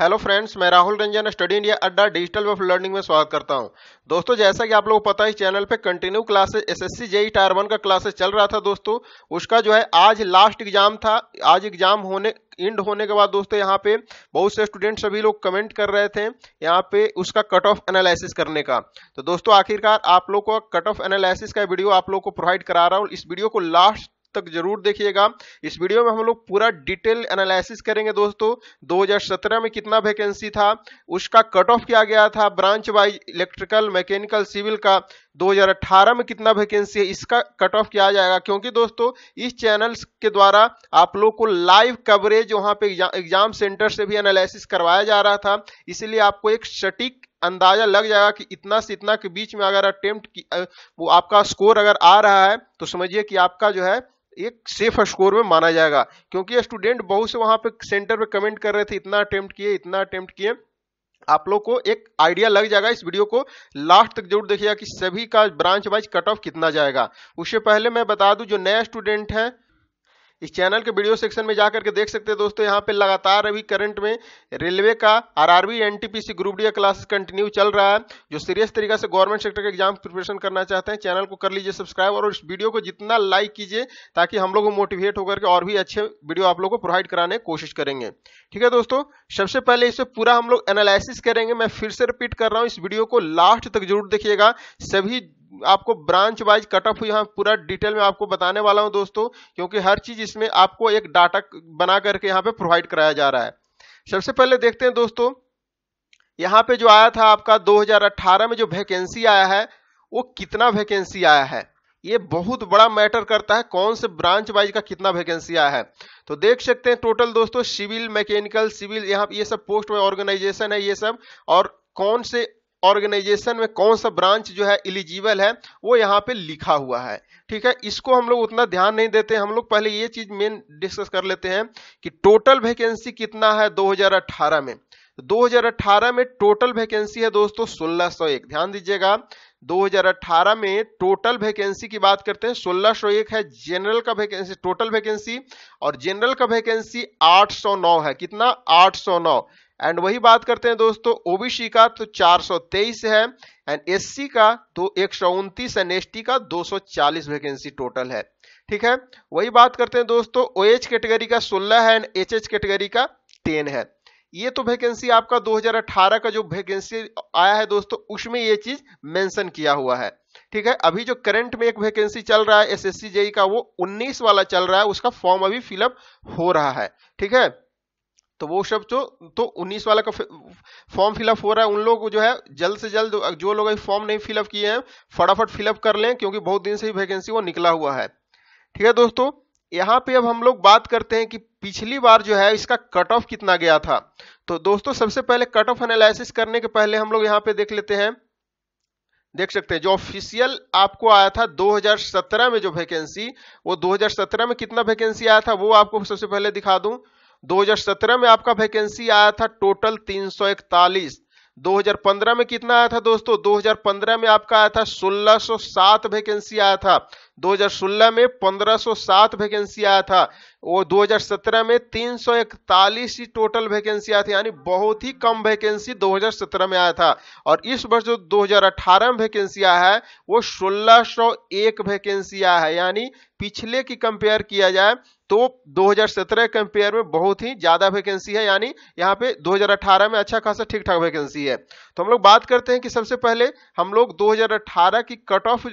Hello friends मैं Rahul Ranjan study India Adda digital web learning में स्वागत करता हूँ। दोस्तों, जैसा कि आप लोगों को पता है, इस चैनल पे continue classes SSC JE tier one का क्लासेस चल रहा था दोस्तों। उसका जो है, आज लास्ट एग्ज़ाम था। आज एग्ज़ाम होने इंड होने के बाद दोस्तों, यहाँ पे बहुत से स्टूडेंट सभी लोग कमेंट कर रहे थे, यहाँ पे उसका कट ऑफ़ एनालिसिस करने का। तो दोस्तों, आखिरकार आप लोग को कट ऑफ़ एनालिसिस का वीडियो आप लोग को प्रोवाइड करा रहा हूँ। इस वीडियो को लास्ट तक ज़रूर देखिएगा। इस वीडियो में हम लोग पूरा डिटेल एनालिसिस करेंगे दोस्तों। 2017 में कितना वैकेंसी था, उसका कट ऑफ़ किया गया था branch wise electrical, mechanical, civil का। 2018 में कितना वैकेंसी है, इसका कट ऑफ़ किया जाएगा। क्योंकि दोस्तों, इस चैनल के द्वारा आप लोग को लाइव कवरेज वहाँ पे एग्ज़ाम सेंटर से भी एनालिसिस करवाया जा रहा था। इसलिए आपको एक सटीक अंदाज़ा लग जाएगा कि इतना से इतना के बीच में अगर अटेम्प्ट वो आपका स्कोर अगर आ रहा है तो समझिए कि आपका जो है एक सेफ़ स्कोर में माना जाएगा। क्योंकि स्टूडेंट बहुत से वहाँ पे सेंटर पे कमेंट कर रहे थे, इतना अटेम्प्ट किए, इतना अटेम्प्ट किए। आप लोग को एक आइडिया लग जाएगा इस वीडियो को। लास्ट तक ज़रूर देखिएगा कि सभी का ब्रांच वाइज कट ऑफ़ कितना जाएगा। उससे पहले मैं बता दूँ, जो नया स्टूडेंट है इस चैनल के वीडियो सेक्शन में जाकर के देख सकते हैं दोस्तों, यहाँ पे लगातार अभी करंट में रेलवे का RRB, NTPC group D classes continue चल रहा है, जो सीरियस तरीका से गवर्नमेंट सेक्टर के एग्ज़ाम प्रिपरेशन करना चाहते हैं, चैनल को कर लीजिए सब्सक्राइब और इस वीडियो को जितना लाइक कीजिए, ताकि हम लोग मोटिवेट होकर के और भी अच्छे वीडियो आप लोग को प्रोवाइड कराने की कोशिश करेंगे। ठीक है दोस्तों, सबसे पहले इसे पूरा हम लोग एनालिसिस करेंगे। मैं फिर से रिपीट कर रहा हूँ, इस वीडियो को लास्ट तक ज़रूर देखिएगा। सभी आपको ब्रांच वाइज कट ऑफ़ यहाँ पूरा डिटेल में आपको बताने वाला हूँ दोस्तों, क्योंकि हर चीज़ इसमें आपको एक डाटा बना करके यहाँ पे प्रोवाइड कराया जा रहा है। सबसे पहले देखते हैं दोस्तों, यहाँ पे जो आया था आपका 2018 में जो वैकेंसी आया है, वो कितना वैकेंसी आया है? ये बहुत बड़ा मैटर करता है कौन से ब्रांच वाइज का कितना वैकेंसी आया है। तो देख सकते हैं टोटल दोस्तों सिविल मैकेनिकल सिविल यहाँ ये सब पोस्ट ऑर्गेनाइजेशन है ये सब, और कौन से ऑर्गेनाइजेशन में कौन सा ब्रांच जो है एलिजिबल है, वो यहाँ पे लिखा हुआ है। ठीक है? इसको हम लोग उतना ध्यान नहीं देते। हम लोग पहले ये चीज़ मेन डिस्कस कर लेते हैं कि टोटल वैकेंसी कितना है 2018 में। 2018 में टोटल वैकेंसी है दोस्तों 1601 ध्यान दीजिएगा 2018 में टोटल वैकेंसी की बात करते हैं 1601 है जनरल का वैकेंसी टोटल वैकेंसी और जनरल का वैकेंसी 809 है। कितना? 809 एंड वही बात करते हैं दोस्तों ओबीसी का तो 423 है एंड एससी का तो एक एंड एसटी का 240 वैकेंसी टोटल है। ठीक है? वही बात करते हैं दोस्तों ओएच कैटेगरी का 16 है एंड एच एच कैटेगरी का 10 है। ये तो वैकेंसी आपका 2018 का जो वैकेंसी आया है दोस्तों, उसमें ये चीज़ मेंशन किया हुआ है। ठीक है? अभी जो करंट में एक वैकेंसी चल रहा है एसएससी जेई का, वो 19 वाला चल रहा है, उसका फॉर्म अभी फिलअप हो रहा है। ठीक है? तो वो सब जो तो 19 वाला का फॉर्म फिलअप हो रहा है। उन लोग जो है, जल्द से जल्द जो लोग फॉर्म नहीं फिलअप किए हैं, फटाफट फिलअप कर लें, क्योंकि बहुत दिन से ही वैकेंसी वो निकला हुआ है। ठीक है दोस्तों, यहाँ पे अब हम लोग बात करते हैं कि पिछली बार जो है, इसका कट ऑफ़ कितना गया था। तो दोस्तों, सबसे पहले कट ऑफ़ एनालिसिस करने के पहले हम लोग यहाँ पे देख लेते हैं। देख सकते हैं, जो ऑफिशियल आपको आया था 2017 में जो वैकेंसी वो 2017 में कितना वैकेंसी आया था, वो आपको सबसे पहले दिखा दूँ। 2017 में आपका वैकेंसी आया था टोटल 341 2015 में कितना आया था दोस्तों? 2015 में आपका आया था 1607 वैकेंसी आया था। 2016 में 1507 वैकेंसी आया था। वो 2017 में 341 ही टोटल वैकेंसी आया था। यानी बहुत ही कम वैकेंसी 2017 में आया था। और इस वर्ष जो 2018 में वैकेंसी आया है, वो 1601 वैकेंसी आया है। यानी पिछले की कंपेयर किया जाए तो 2017 कंपेयर में बहुत ही ज़्यादा वैकेंसी है, यानी यहाँ पे 2018 में अच्छा खासा ठीक ठाक वैकेंसी है। तो हम लोग बात करते हैं कि सबसे पहले हम लोग 2018 की कट ऑफ़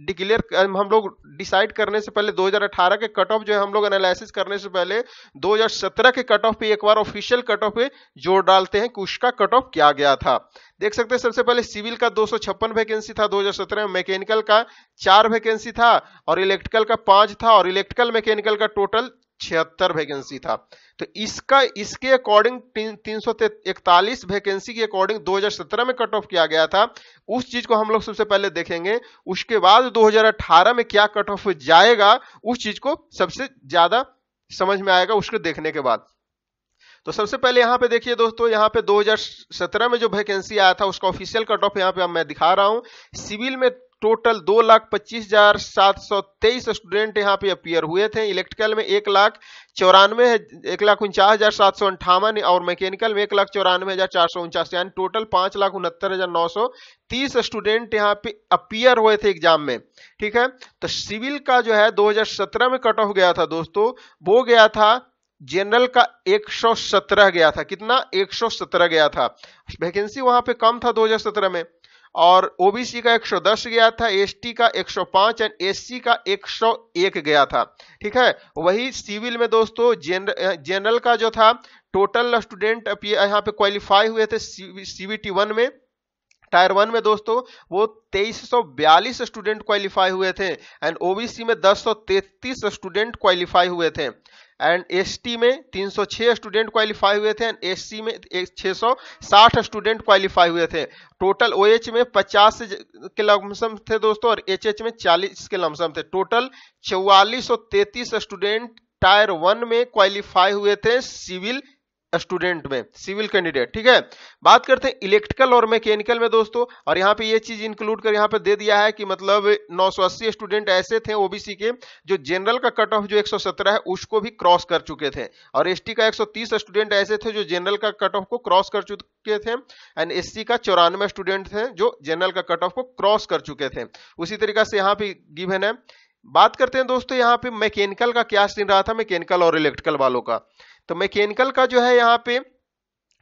डिक्लेयर हम लोग डिसाइड करने से पहले 2018 के कट ऑफ़ जो है, हम लोग एनालिसिस करने से पहले 2017 के कट ऑफ़ पे एक बार ऑफिशियल कट ऑफ़ पे ज़ोर डालते हैं कि उसका कट ऑफ़ क्या गया था। देख सकते हैं, सबसे पहले सिविल का दो सौ छप्पन वैकेंसी था 2017 में मैकेनिकल का चार वैकेंसी था और इलेक्ट्रिकल का पाँच था और इलेक्ट्रिकल मैकेनिकल का टोटल छिहत्तर वैकेंसी था। तो इसका, इसके अकॉर्डिंग तीन सौ इकतालीस वैकेंसी के अकॉर्डिंग 2017 में कट ऑफ़ किया गया था। उस चीज़ को हम लोग सबसे पहले देखेंगे, उसके बाद 2018 में क्या कट ऑफ़ जाएगा, उस चीज़ को सबसे ज़्यादा समझ में आएगा उसको देखने के बाद। तो सबसे पहले यहाँ पे देखिए दोस्तों, यहाँ पे 2017 में जो वैकेंसी आया था, उसका ऑफिशियल कट ऑफ़ यहाँ पे मैं दिखा रहा हूँ। सिविल में टोटल दो लाख पच्चीस हज़ार सात सौ तेईस स्टूडेंट यहाँ पे अपियर हुए थे। इलेक्ट्रिकल में एक लाख चौरानवे एक लाख उनचास हज़ार सात सौ अंठावन और मैकेनिकल में एक लाख चौरानवे हज़ार चार सौ उनचास। यानी टोटल पाँच लाख उनहत्तर हज़ार नौ सौ तीस स्टूडेंट यहाँ पे अपियर हुए थे एग्ज़ाम में। ठीक है? तो सिविल का जो है 2017 में कट ऑफ़ गया था दोस्तों। वो गया था जनरल का 117 गया था। कितना? 117 गया था। वैकेंसी वहाँ पे कम था 2017 में। और ओबीसी का 110 गया था एसटी का 105 एंड एससी का 101 गया था। ठीक है? वही सिविल में दोस्तों जनरल का जो था टोटल स्टूडेंट यहाँ पे क्वालिफाई हुए थे सीबीटी वन में। टायर वन में दोस्तों, वो 2342 स्टूडेंट क्वालिफाई हुए थे एंड ओबीसी में 1033 स्टूडेंट क्वालिफाई हुए थे। एंड एसटी में 306 स्टूडेंट क्वालिफाई हुए थे, एंड एससी में 660 स्टूडेंट क्वालिफाई हुए थे। टोटल ओएच में 50 के लमसम थे दोस्तों, और एचएच में 40 के लमसम थे। टोटल चौवालीस स्टूडेंट टायर वन में क्वालिफाई हुए थे, सिविल स्टूडेंट में, सिविल कैंडिडेट, ठीक है? बात करते हैं इलेक्ट्रिकल और मैकेनिकल में दोस्तों, और यहाँ पे ये चीज़ इंक्लूड कर यहाँ पे दे दिया है कि मतलब 980 स्टूडेंट ऐसे थे ओबीसी के, जो जनरल का कट ऑफ़ जो 117 है, उसको भी क्रॉस कर चुके थे। और एसटी का 130 स्टूडेंट ऐसे थे जो जनरल का कट ऑफ़ को क्रॉस कर चुके थे एंड एस का चौरानवे स्टूडेंट थे जो जनरल का कट ऑफ़ को क्रॉस कर चुके थे। उसी तरीका से यहाँ पे गिवन है। बात करते हैं दोस्तों, यहाँ पे मैकेनिकल का क्या सीन रहा था, मैकेनिकल और इलेक्ट्रिकल वालों का। तो मैकेनिकल का जो है यहाँ पे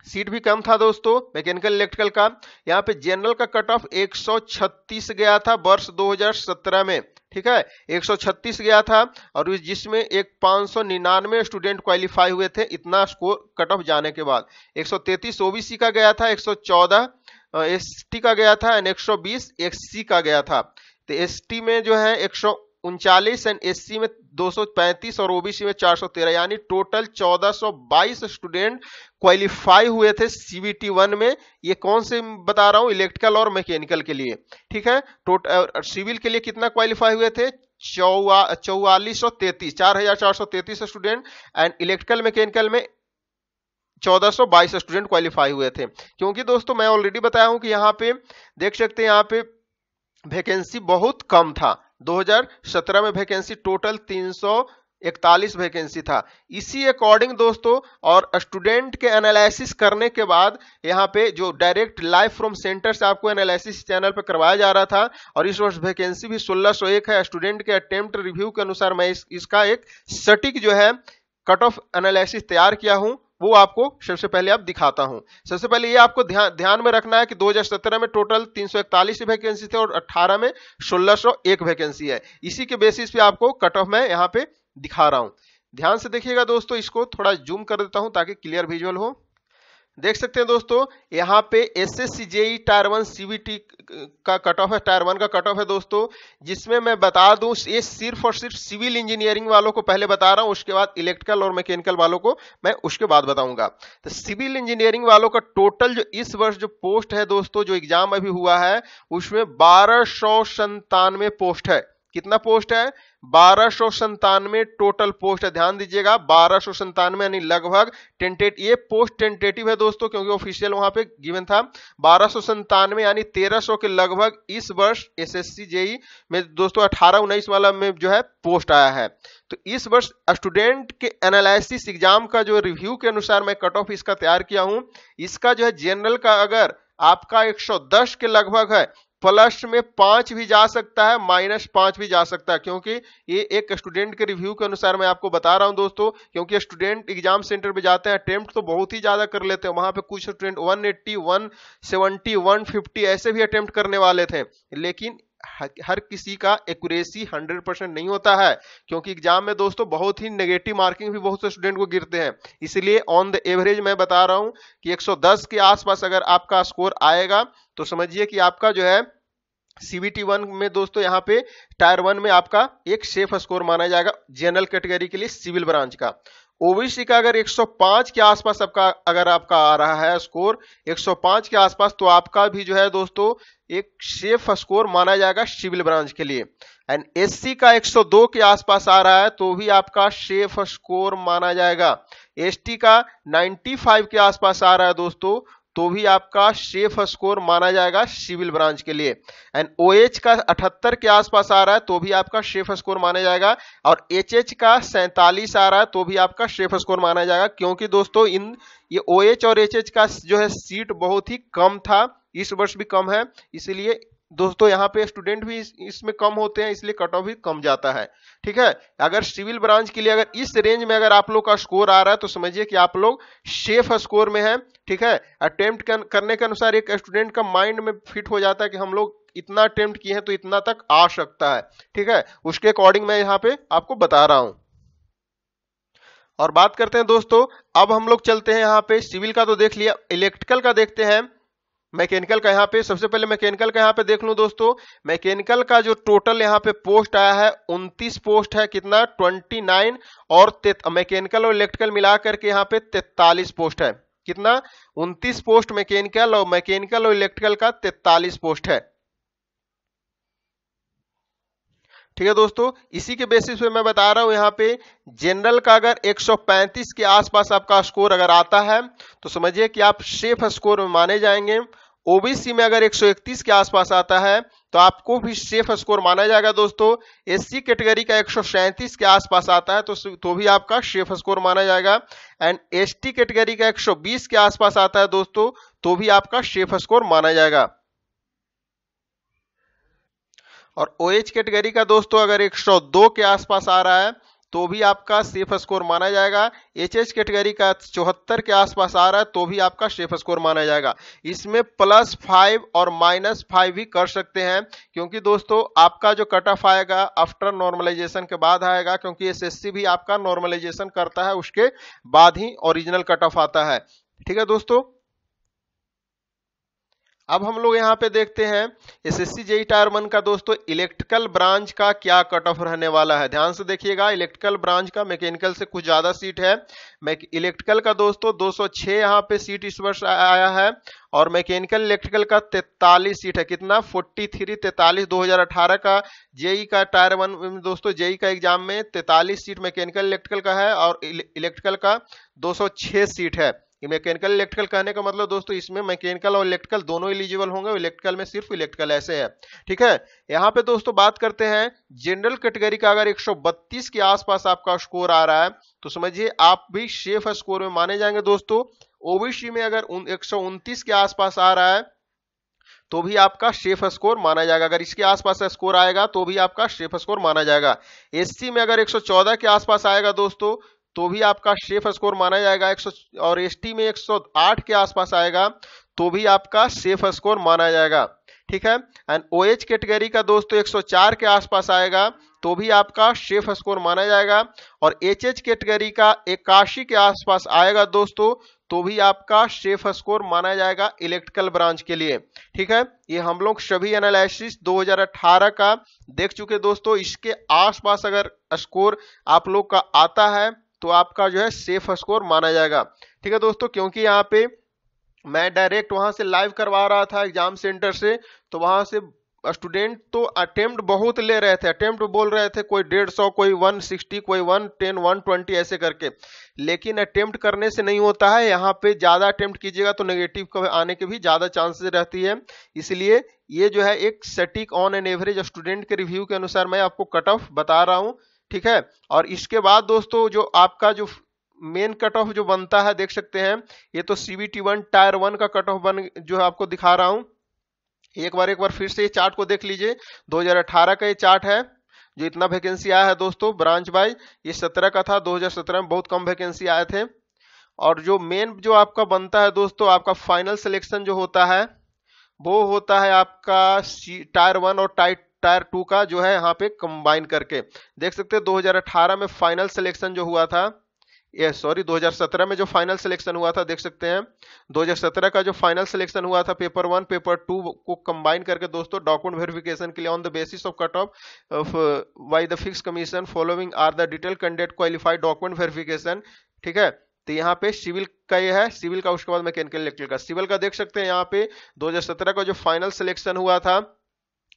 सीट भी कम था दोस्तों मैकेनिकल इलेक्ट्रिकल का। यहाँ पे जनरल का कट ऑफ़ 136 गया था वर्ष 2017 में, ठीक है? 136 गया था और जिसमें एक पाँच स्टूडेंट क्वालिफाई हुए थे, इतना स्कोर कट ऑफ़ जाने के बाद। 133 ओबीसी का गया था 114 एसटी का गया था एंड 120 एक्ससी का गया था। तो एसटी में जो है एक सौ उनचालीस एंड एससी में 235 और ओबीसी में 413 यानी टोटल 1422 स्टूडेंट क्वालिफाई हुए थे सीबीटी वन में। ये कौन से बता रहा हूँ? इलेक्ट्रिकल और मैकेनिकल के लिए। ठीक है? टोटल सिविल के लिए कितना क्वालिफाई हुए थे? चौवालीस सौ तैतीस, चार हज़ार चार सौ तैतीस स्टूडेंट। एंड इलेक्ट्रिकल मैकेनिकल में 1422 स्टूडेंट क्वालिफाई हुए थे। क्योंकि दोस्तों, मैं ऑलरेडी बताया हूँ कि यहाँ पे, देख सकते हैं, यहाँ पे वैकेंसी बहुत कम था। 2017 में वैकेंसी टोटल 341 वैकेंसी था। इसी अकॉर्डिंग दोस्तों और स्टूडेंट के एनालिसिस करने के बाद यहाँ पे जो डायरेक्ट लाइव फ्रॉम सेंटर से आपको एनालिसिस चैनल पे करवाया जा रहा था और इस वर्ष वैकेंसी भी 1601 है। स्टूडेंट के अटेम्प्ट रिव्यू के अनुसार मैं इस, इसका एक सटीक जो है कट ऑफ़ एनालिसिस तैयार किया हूँ। वो आपको सबसे पहले आप दिखाता हूँ। सबसे पहले ये आपको ध्या, ध्यान में रखना है कि 2017 में टोटल 341 वैकेंसी थे और 18 में 1601 वैकेंसी है। इसी के बेसिस पे आपको कट ऑफ़ मैं यहाँ पे दिखा रहा हूँ। ध्यान से देखिएगा दोस्तों इसको थोड़ा जूम कर देता हूँ ताकि क्लियर विजुअल हो। देख सकते हैं दोस्तों, यहाँ पे S S C JE tier one CBT का कट ऑफ़ है टायर वन का कट ऑफ़ है दोस्तों, जिसमें मैं बता दूँ, ये सिर्फ़ और सिर्फ़ सिविल इंजीनियरिंग वालों को पहले बता रहा हूँ, उसके बाद इलेक्ट्रिकल और मैकेनिकल वालों को मैं उसके बाद बताऊँगा। तो सिविल इंजीनियरिंग वालों का टोटल जो इस वर्ष जो पोस्ट है दोस्तों, जो एग्ज़ाम अभी हुआ है, उसमें बारह पोस्ट है। कितना पोस्ट है? बारह सौ संतानवे टोटल पोस्ट है। ध्यान दीजिएगा, बारह सौ संतानवे यानी लगभग टेंटेट ये पोस्ट टेंटेटिव है दोस्तों, क्योंकि ऑफिशियल वहाँ पे गिवन था। बारह सौ संतानवे यानी तेरह सौ के लगभग इस वर्ष एसएससी जेई में दोस्तों अठारह उन्नीस वाला में जो है पोस्ट आया है। तो इस वर्ष स्टूडेंट के एनालिसिस एग्ज़ाम का जो रिव्यू के अनुसार मैं कट ऑफ़ इसका तैयार किया हूँ। इसका जो है जनरल का अगर आपका 110 के लगभग है प्लस में पाँच भी जा सकता है माइनस पाँच भी जा सकता है क्योंकि ये एक स्टूडेंट के रिव्यू के अनुसार मैं आपको बता रहा हूँ दोस्तों क्योंकि स्टूडेंट एग्ज़ाम सेंटर पे जाते हैं अटेम्प्ट तो बहुत ही ज़्यादा कर लेते हैं वहाँ पे कुछ स्टूडेंट 180, 170, 150 ऐसे भी अटेम्प्ट करने वाले थे लेकिन हर किसी का एक्यूरेसी 100 परसेंट नहीं होता है क्योंकि एग्ज़ाम में दोस्तों बहुत ही नेगेटिव मार्किंग भी बहुत से स्टूडेंट को गिरते हैं इसलिए ऑन द एवरेज मैं बता रहा हूँ कि 110 के आसपास अगर आपका स्कोर आएगा तो समझिए कि आपका जो है सीबीटी वन में दोस्तों यहाँ पे टायर वन में आपका एक सेफ़ स्कोर माना जाएगा जनरल कैटेगरी के लिए सिविल ब्रांच का। ओबीसी का अगर 105 के आसपास आपका, अगर आपका आ रहा है स्कोर 105 के आसपास तो आपका भी जो है दोस्तों एक सेफ़ स्कोर माना जाएगा सिविल ब्रांच के लिए। एंड एससी का 102 के आसपास आ रहा है तो भी आपका सेफ़ स्कोर माना जाएगा। एसटी का 95 के आसपास आ रहा है दोस्तों तो भी आपका सेफ़ स्कोर माना जाएगा सिविल ब्रांच के लिए। एंड ओ OH का अठहत्तर के आसपास आ रहा है तो भी आपका सेफ़ स्कोर माना जाएगा। और एच का सैंतालीस आ रहा है तो भी आपका सेफ़ स्कोर माना जाएगा। क्योंकि दोस्तों, इन, ये ओ OH और एच का जो है सीट बहुत ही कम था, इस वर्ष भी कम है, इसलिए दोस्तों यहाँ पे स्टूडेंट भी इस, इसमें कम होते हैं इसलिए कट ऑफ़ भी कम जाता है। ठीक है? अगर सिविल ब्रांच के लिए अगर इस रेंज में अगर आप लोग का स्कोर आ रहा है तो समझिए कि आप लोग सेफ़ स्कोर में है। ठीक है? अटेम्प्ट करने के अनुसार एक स्टूडेंट का माइंड में फिट हो जाता है कि हम लोग इतना अटेम्प्ट किए हैं तो इतना तक आ सकता है। ठीक है? उसके अकॉर्डिंग मैं यहाँ पे आपको बता रहा हूँ। और बात करते हैं दोस्तों अब हम लोग चलते हैं यहाँ पे सिविल का तो देख लिया इलेक्ट्रिकल का देखते हैं। मैकेनिकल का यहाँ पे, सबसे पहले मैकेनिकल का यहाँ पे देख लू दोस्तों। मैकेनिकल का जो टोटल यहाँ पे पोस्ट आया है 29 पोस्ट है, कितना? 29 और मैकेनिकल और इलेक्ट्रिकल मिला करके यहाँ पे 43 पोस्ट है। कितना? 29 पोस्ट मैकेनिकल और मैकेनिकल और इलेक्ट्रिकल का 43 पोस्ट है। ठीक है दोस्तों, इसी के बेसिस पे मैं बता रहा हूँ यहाँ पे जनरल का अगर 135 के आसपास आपका स्कोर अगर आता है तो समझिए कि आप सेफ़ स्कोर में माने जाएँगे। ओबीसी में अगर 131 के आसपास आता है तो आपको भी सेफ़ स्कोर माना जाएगा दोस्तों। एससी कैटेगरी का एक सौ सैंतीस के आसपास आता है तो तो भी आपका सेफ़ स्कोर माना जाएगा। एंड एसटी कैटेगरी का 120 के आसपास आता है दोस्तों तो भी आपका सेफ़ स्कोर माना जाएगा। और ओ OH कैटेगरी का दोस्तों, अगर 102 के आसपास आ रहा है तो भी आपका सेफ़ स्कोर माना जाएगा। एच एच कैटेगरी का चौहत्तर के आसपास आ रहा है तो भी आपका सेफ़ स्कोर माना जाएगा। इसमें प्लस फाइव और माइनस फाइव भी कर सकते हैं, क्योंकि दोस्तों, आपका जो कट ऑफ़ आएगा आफ्टर नॉर्मलाइजेशन के बाद आएगा, क्योंकि एसएससी भी आपका नॉर्मलाइजेशन करता है, उसके बाद ही ओरिजिनल कट ऑफ़ आता है। ठीक है दोस्तों? अब हम लोग यहाँ पे देखते हैं S S C JE tier one का दोस्तों इलेक्ट्रिकल ब्रांच का क्या कट ऑफ़ रहने वाला है। ध्यान से देखिएगा इलेक्ट्रिकल ब्रांच का मैकेनिकल से कुछ ज़्यादा सीट है। इलेक्ट्रिकल का दोस्तों 206 यहाँ पे सीट इस वर्ष आया है और मैकेनिकल इलेक्ट्रिकल का 43 सीट है। कितना? 43 43 2018 का जेई का टायर वन दोस्तों जेई का एग्ज़ाम में 43 सीट मैकेनिकल इलेक्ट्रिकल का है और इलेक्ट्रिकल का 206 सीट है। मैकेनिकल इलेक्ट्रिकल कहने का मतलब दोस्तों इसमें मैकेनिकल और इलेक्ट्रिकल दोनों एलिजिबल होंगे इलेक्ट्रिकल में सिर्फ़ इलेक्ट्रिकल ऐसे है। ठीक है? यहाँ पे दोस्तों बात करते हैं जनरल कैटेगरी का अगर 132 के आसपास आपका स्कोर आ रहा है तो समझिए आप भी सेफ़ स्कोर में, माने जाएँगे दोस्तों ओबीसी में अगर एक के आसपास आ रहा है तो भी आपका सेफ़ स्कोर माना जाएगा। अगर इसके आसपास स्कोर आएगा तो भी आपका सेफ़ स्कोर माना जाएगा। एससी में अगर 114 के आसपास आएगा दोस्तों तो भी आपका सेफ़ स्कोर माना जाएगा 100 और एसटी में 108 के आसपास आएगा तो भी आपका सेफ़ स्कोर माना जाएगा। ठीक है? एंड ओ एच कैटेगरी का दोस्तों 104 के आसपास आएगा तो भी आपका सेफ़ स्कोर माना जाएगा। और एच एच कैटेगरी का इक्यासी के आसपास आएगा दोस्तों तो भी आपका सेफ़ स्कोर माना जाएगा इलेक्ट्रिकल ब्रांच के लिए। ठीक है? ये हम लोग सभी एनालिसिस 2018 का देख चुके दोस्तों। इसके आसपास अगर स्कोर आप लोग का आता है तो आपका जो है सेफ़ स्कोर माना जाएगा। ठीक है दोस्तों, क्योंकि यहाँ पे मैं डायरेक्ट वहाँ से लाइव करवा रहा था एग्ज़ाम सेंटर से तो वहाँ से स्टूडेंट तो अटेम्प्ट बहुत ले रहे थे। अटेम्प्ट बोल रहे थे कोई डेढ़ सौ, कोई वन सिक्सटी, कोई वन टेन, वन ट्वेंटी ऐसे करके। लेकिन अटेम्प्ट करने से नहीं होता है। यहाँ पे ज़्यादा अटेम्प्ट कीजिएगा तो नेगेटिव आने के भी ज़्यादा चांसेस रहती है। इसलिए ये जो है एक सटीक ऑन एन एवरेज स्टूडेंट के रिव्यू के अनुसार मैं आपको कट ऑफ़ बता रहा हूँ। ठीक है? और इसके बाद दोस्तों जो आपका जो मेन कट ऑफ़ जो बनता है, देख सकते हैं, ये तो सीबीटी वन टायर वन का कट ऑफ़ बन, जो आपको दिखा रहा हूँ। एक बार एक बार फिर से ये चार्ट को देख लीजिए। 2018 का ये चार्ट है, जो इतना वैकेंसी आया है दोस्तों ब्रांच बाई ये सत्रह का था 2017 में बहुत कम वैकेंसी आए थे। और जो मेन जो आपका बनता है दोस्तों, आपका फाइनल सिलेक्शन जो होता है, वो होता है आपका टायर वन और टाइट टायर टू का जो है यहाँ पे कंबाइन करके। देख सकते हैं 2018 में फाइनल सिलेक्शन जो हुआ था, ये सॉरी 2017 में जो फाइनल सिलेक्शन हुआ था, देख सकते हैं। 2017 का जो फाइनल सिलेक्शन हुआ था पेपर वन पेपर टू को कंबाइन करके दोस्तों डॉक्यूमेंट वेरिफिकेशन के लिए on the basis of cut off by the fix commission following are the detail candidate qualified document verification ठीक है? तो यहाँ पे सिविल का ये है सिविल का उसके बाद मैकेनिकल इलेक्ट्रिकल का। सिविल का देख सकते हैं यहाँ पे 2017 का जो फाइनल सिलेक्शन हुआ था,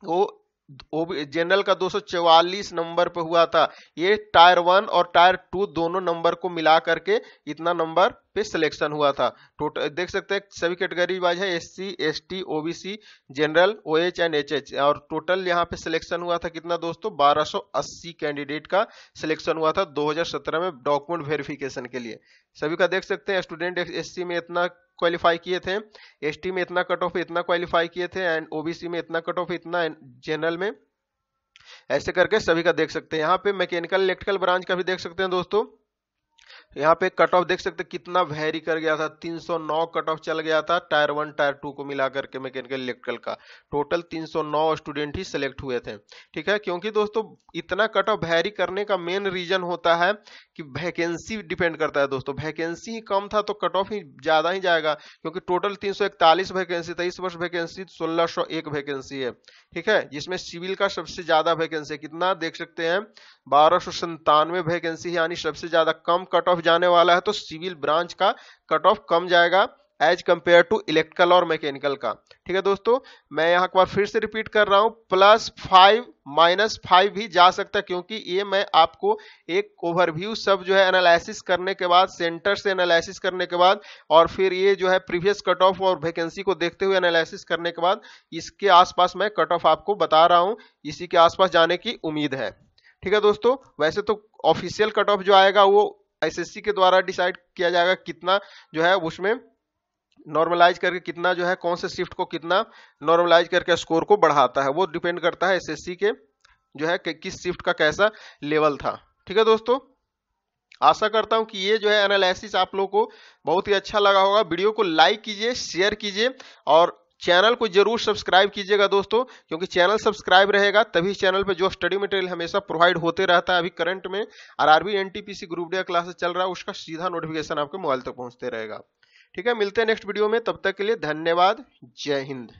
वो जनरल का 244 नंबर पे हुआ था। ये टायर वन और टायर टू दोनों नंबर को मिला करके इतना नंबर पे सिलेक्शन हुआ था। टोटल देख सकते हैं, सभी कैटेगरी वाइज है S C S T OBC general O H and H H और टोटल यहाँ पे सिलेक्शन हुआ था कितना दोस्तों? 1280 कैंडिडेट का सिलेक्शन हुआ था 2017 में डॉक्यूमेंट वेरिफिकेशन के लिए। सभी का देख सकते हैं स्टूडेंट एससी में इतना क्वालिफाई किए थे एसटी में इतना कट ऑफ़ इतना क्वालिफाई किए थे एंड ओबीसी में इतना कट ऑफ़ इतना जनरल में। ऐसे करके सभी का देख सकते हैं। यहाँ पे मैकेनिकल इलेक्ट्रिकल ब्रांच का भी देख सकते हैं दोस्तों। यहाँ पे कट ऑफ़ देख सकते कितना वेरी कर गया था। 309 कट ऑफ़ चल गया था टायर वन टायर टू को मिला करके मैकेनिकल इलेक्ट्रिकल का। टोटल 309 स्टूडेंट ही सिलेक्ट हुए थे। ठीक है? क्योंकि दोस्तों, इतना कट ऑफ़ वेरी करने का मेन रीजन होता है कि वैकेंसी डिपेंड करता है दोस्तों। वैकेंसी ही कम था तो कट ऑफ़ ही ज़्यादा ही जाएगा, क्योंकि टोटल तीन सौ इकतालीस वैकेंसी था इस वर्ष वैकेंसी सोलह वैकेंसी है। ठीक है? जिसमें सिविल का सबसे ज़्यादा वैकेंसी कितना देख सकते हैं? बारह वैकेंसी यानी सबसे ज़्यादा कम कट ऑफ़ जाने वाला है तो सिविल ब्रांच का कट ऑफ़ कम जाएगा एज कंपेयर टू इलेक्ट्रिकल और मैकेनिकल का। ठीक है दोस्तों, मैं यहाँ बार फिर से रिपीट कर रहा हूँ प्लस फाइव माइनस फाइव भी जा सकता है, क्योंकि ये मैं आपको एक ओवरव्यू सब जो है एनालिसिस करने के बाद सेंटर से एनालिसिस करने के बाद, और फिर ये जो है प्रीवियस कट ऑफ़ और वैकेंसी को देखते हुए एनालिसिस करने के बाद, इसके आसपास मैं कट ऑफ़ आपको बता रहा हूँ, इसी के आसपास जाने की उम्मीद है। ठीक है दोस्तों, वैसे तो ऑफिशियल कट ऑफ़ जो आएगा, वो एसएससी के द्वारा डिसाइड किया जाएगा कितना जो है उसमें नॉर्मलाइज करके कितना जो है, कौन से शिफ्ट को कितना नॉर्मलाइज करके स्कोर को बढ़ाता है। वो डिपेंड करता है एसएससी के जो है कि किस शिफ्ट का कैसा लेवल था। ठीक है दोस्तों? आशा करता हूँ कि ये जो है एनालिसिस आप लोगों को बहुत ही अच्छा लगा होगा। वीडियो को लाइक कीजिए शेयर कीजिए और चैनल को ज़रूर सब्सक्राइब कीजिएगा दोस्तों, क्योंकि चैनल सब्सक्राइब रहेगा, तभी चैनल पे जो स्टडी मटेरियल हमेशा प्रोवाइड होते रहता है अभी करंट में R RB NTPC group D classes चल रहा है, उसका सीधा नोटिफिकेशन आपके मोबाइल तक पहुँचते रहेगा। ठीक है, मिलते हैं नेक्स्ट वीडियो में, तब तक के लिए धन्यवाद, जय हिंद।